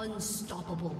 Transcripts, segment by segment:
Unstoppable.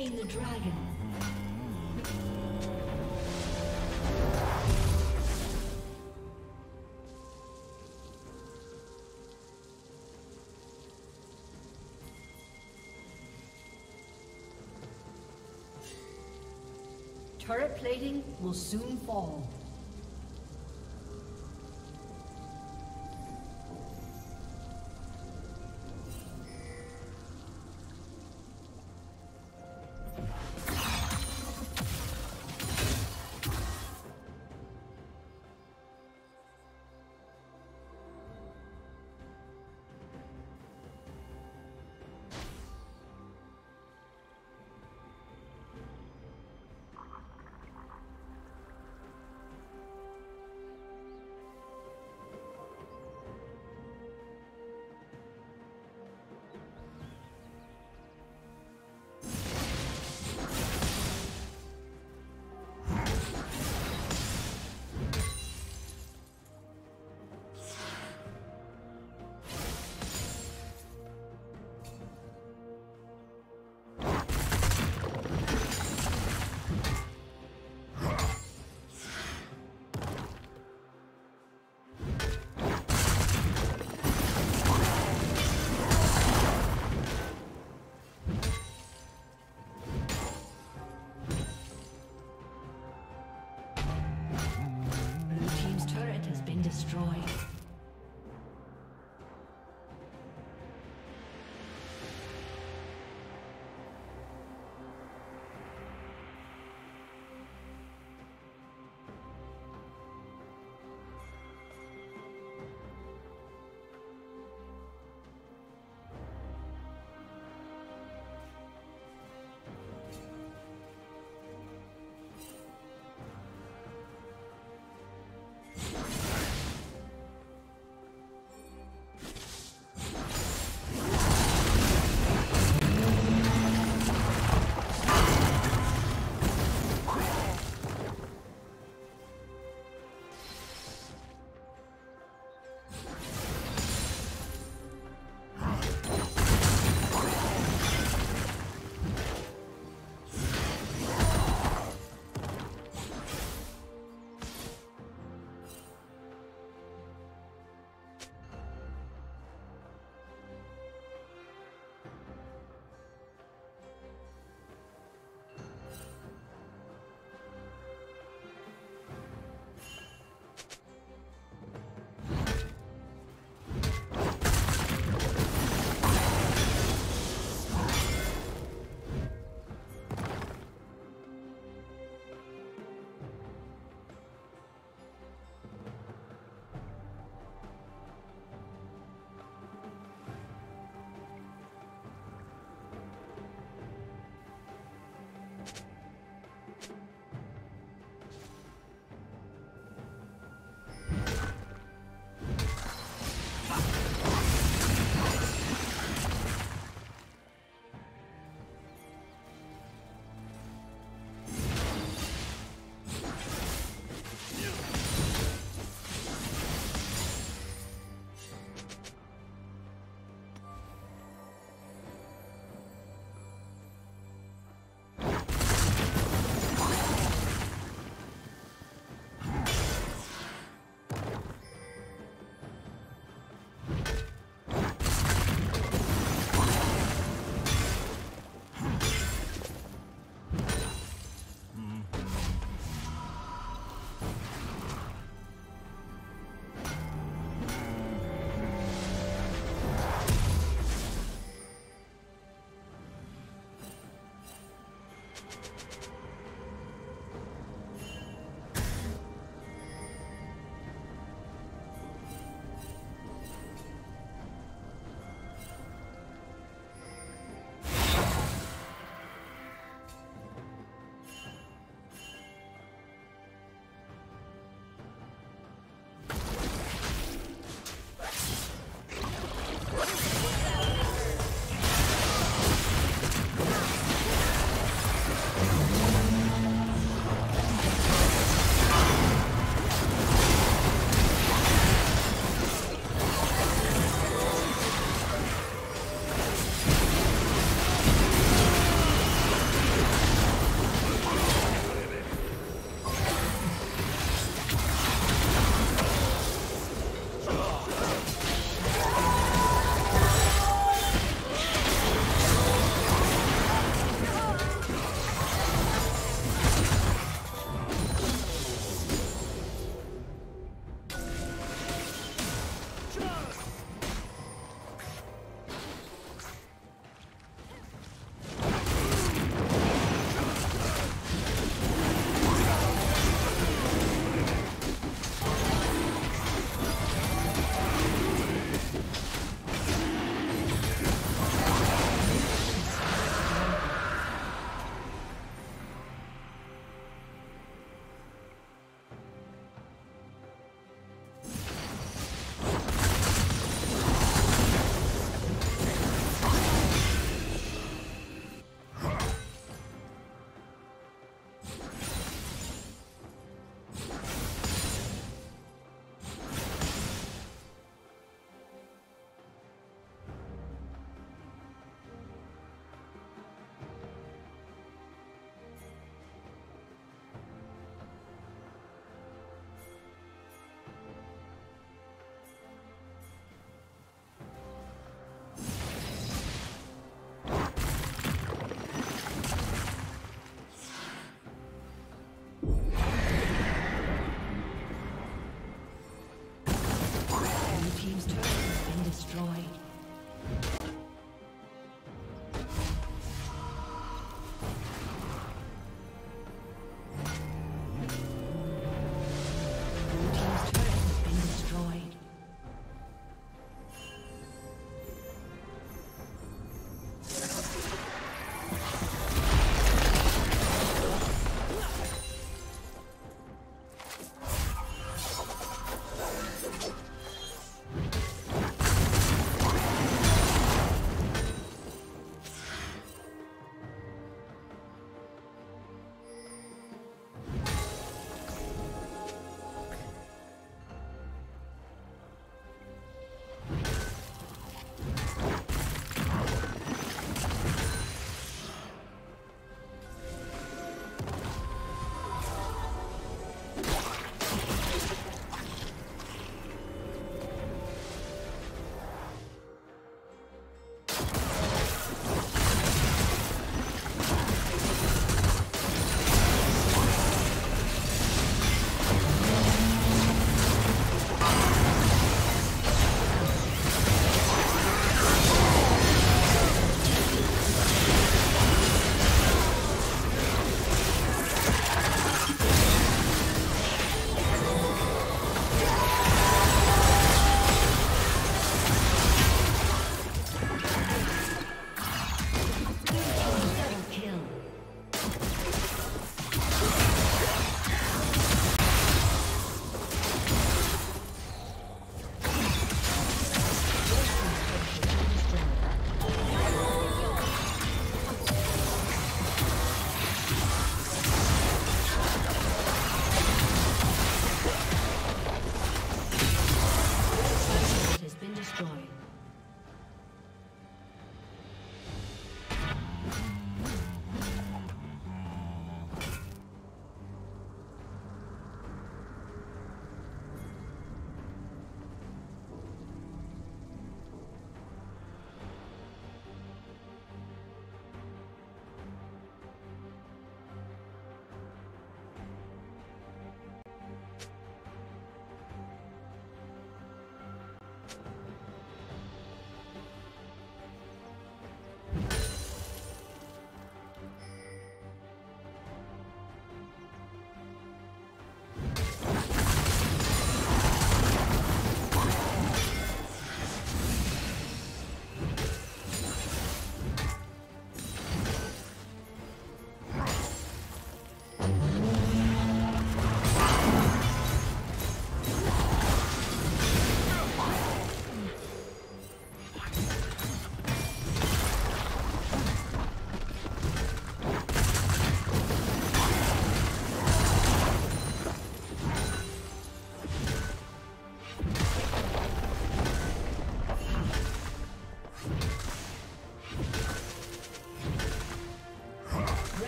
Slain the dragon. Turret plating will soon fall.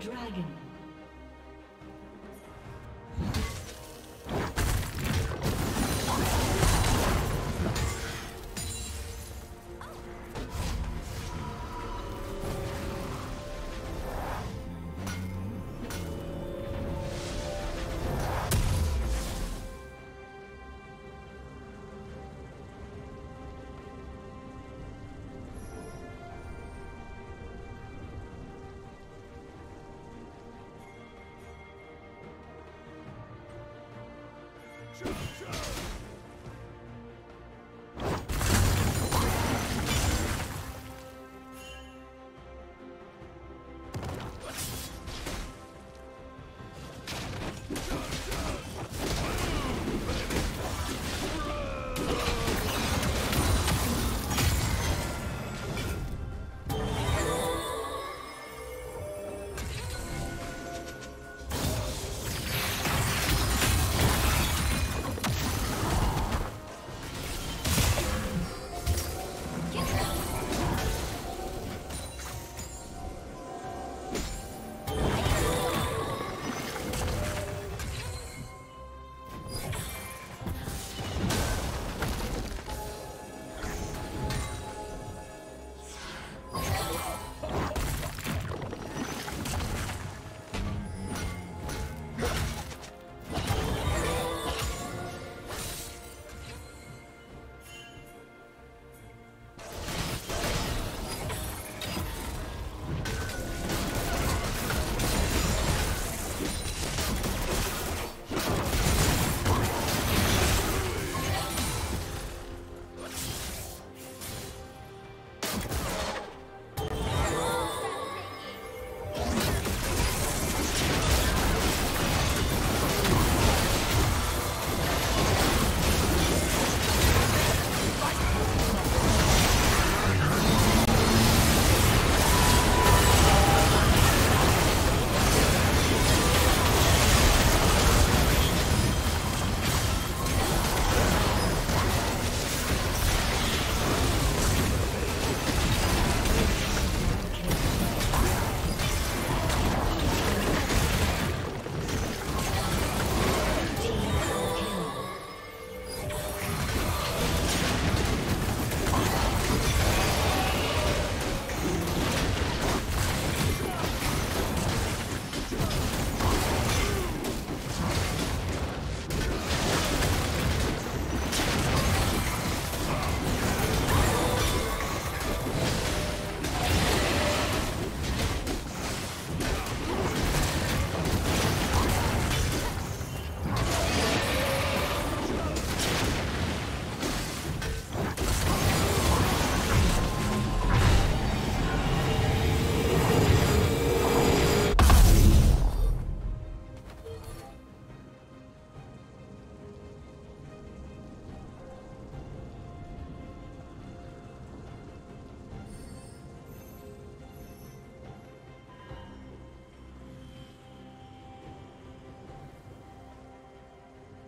Slain the dragon.